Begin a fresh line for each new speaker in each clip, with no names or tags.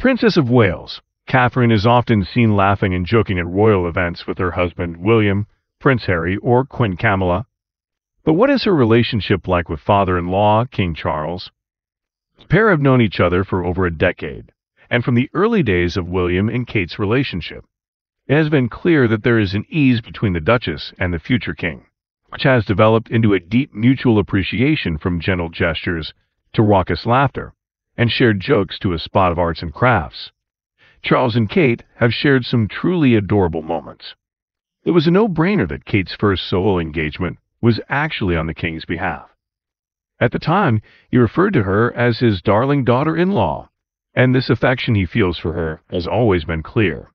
Princess of Wales, Catherine is often seen laughing and joking at royal events with her husband William, Prince Harry, or Queen Camilla. But what is her relationship like with father-in-law, King Charles? The pair have known each other for over a decade, and from the early days of William and Kate's relationship, it has been clear that there is an ease between the Duchess and the future king, which has developed into a deep mutual appreciation from gentle gestures to raucous laughter and shared jokes to a spot of arts and crafts. Charles and Kate have shared some truly adorable moments. It was a no-brainer that Kate's first solo engagement was actually on the king's behalf. At the time, he referred to her as his darling daughter-in-law, and this affection he feels for her has always been clear.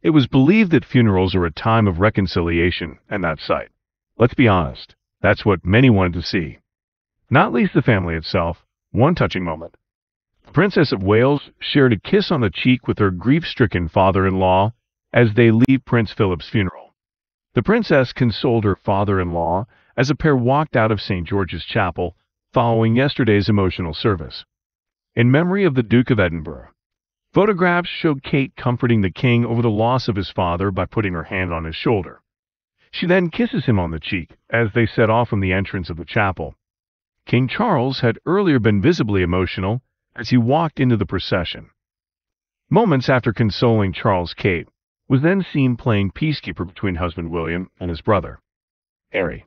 It was believed that funerals are a time of reconciliation and that sight. Let's be honest, that's what many wanted to see. Not least the family itself, one touching moment. Princess of Wales shared a kiss on the cheek with her grief-stricken father-in-law as they leave Prince Philip's funeral. The princess consoled her father-in-law as the pair walked out of St. George's Chapel following yesterday's emotional service. In memory of the Duke of Edinburgh, photographs show Kate comforting the king over the loss of his father by putting her hand on his shoulder. She then kisses him on the cheek as they set off from the entrance of the chapel. King Charles had earlier been visibly emotional as he walked into the procession. Moments after consoling Charles Kate was then seen playing peacekeeper between husband William and his brother, Harry.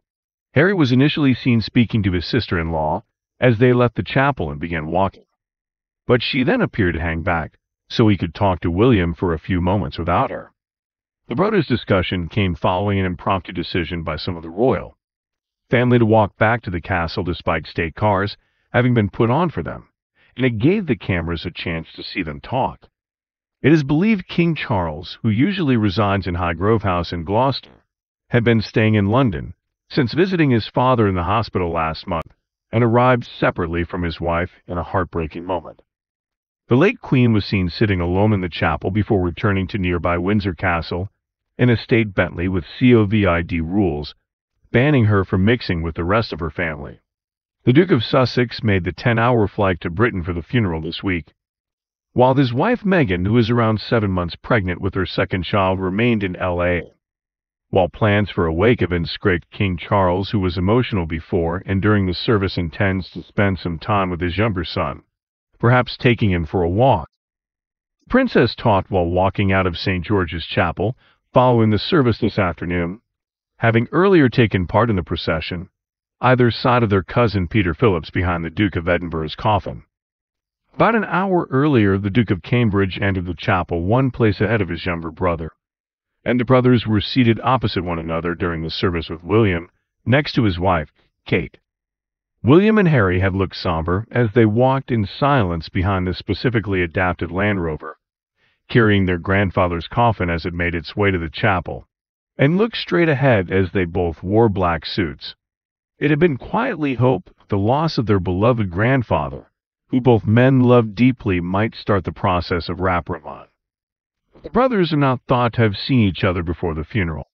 Harry was initially seen speaking to his sister-in-law as they left the chapel and began walking. But she then appeared to hang back so he could talk to William for a few moments without her. The brothers' discussion came following an impromptu decision by some of the royal family to walk back to the castle despite state cars having been put on for them, and it gave the cameras a chance to see them talk. It is believed King Charles, who usually resides in Highgrove House in Gloucester, had been staying in London since visiting his father in the hospital last month and arrived separately from his wife in a heartbreaking moment. The late Queen was seen sitting alone in the chapel before returning to nearby Windsor Castle in a state Bentley with COVID rules banning her from mixing with the rest of her family. The Duke of Sussex made the 10-hour flight to Britain for the funeral this week, while his wife Meghan, who is around seven months pregnant with her second child, remained in L.A. While plans for a wake been scraped, King Charles, who was emotional before and during the service intends to spend some time with his younger son, perhaps taking him for a walk. Princess talked while walking out of St. George's Chapel following the service this afternoon having earlier taken part in the procession, either side of their cousin Peter Phillips behind the Duke of Edinburgh's coffin. About an hour earlier, the Duke of Cambridge entered the chapel one place ahead of his younger brother, and the brothers were seated opposite one another during the service with William, next to his wife, Kate. William and Harry had looked somber as they walked in silence behind the specifically adapted Land Rover, carrying their grandfather's coffin as it made its way to the chapel and looked straight ahead as they both wore black suits. It had been quietly hoped the loss of their beloved grandfather, who both men loved deeply, might start the process of rapprochement. The brothers are not thought to have seen each other before the funeral.